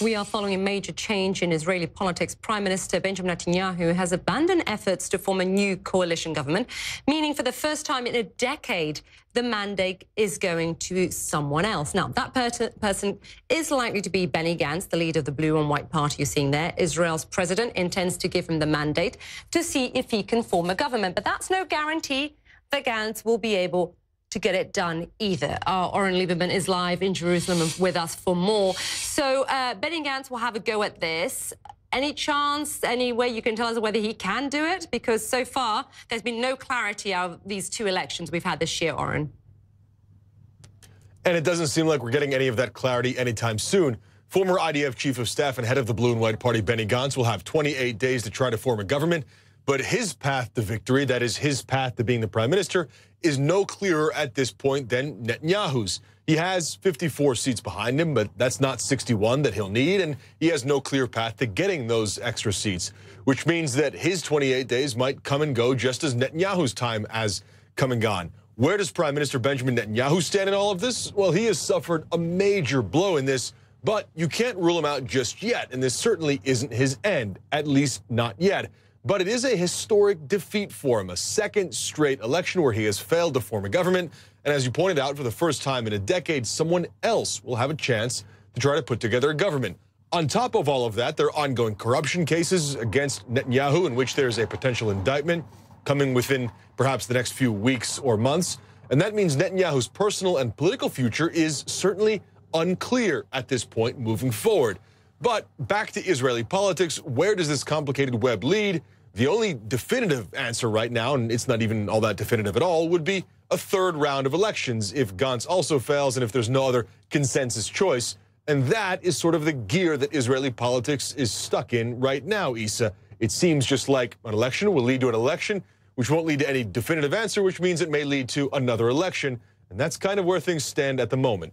We are following a major change in Israeli politics. Prime Minister Benjamin Netanyahu has abandoned efforts to form a new coalition government, meaning for the first time in a decade, the mandate is going to someone else. Now, that per person is likely to be Benny Gantz, the leader of the blue and white party you're seeing there. Israel's president intends to give him the mandate to see if he can form a government. But that's no guarantee that Gantz will be able to get it done either. Our Oren Liebermann is live in Jerusalem with us for more. So uh, Benny Gantz will have a go at this. Any chance, any way you can tell us whether he can do it? Because so far, there's been no clarity out of these two elections we've had this year, Oren. And it doesn't seem like we're getting any of that clarity anytime soon. Former IDF chief of staff and head of the Blue and White Party, Benny Gantz, will have 28 days to try to form a government. But his path to victory, that is his path to being the prime minister, is no clearer at this point than Netanyahu's. He has 54 seats behind him, but that's not 61 that he'll need, and he has no clear path to getting those extra seats, which means that his 28 days might come and go just as Netanyahu's time has come and gone. Where does Prime Minister Benjamin Netanyahu stand in all of this? Well, he has suffered a major blow in this, but you can't rule him out just yet, and this certainly isn't his end, at least not yet. But it is a historic defeat for him, a second straight election where he has failed to form a government. And as you pointed out, for the first time in a decade, someone else will have a chance to try to put together a government. On top of all of that, there are ongoing corruption cases against Netanyahu, in which there's a potential indictment coming within perhaps the next few weeks or months. And that means Netanyahu's personal and political future is certainly unclear at this point moving forward. But back to Israeli politics, where does this complicated web lead? The only definitive answer right now, and it's not even all that definitive at all, would be a third round of elections if Gantz also fails and if there's no other consensus choice. And that is sort of the gear that Israeli politics is stuck in right now, Isa. It seems just like an election will lead to an election, which won't lead to any definitive answer, which means it may lead to another election. And that's kind of where things stand at the moment.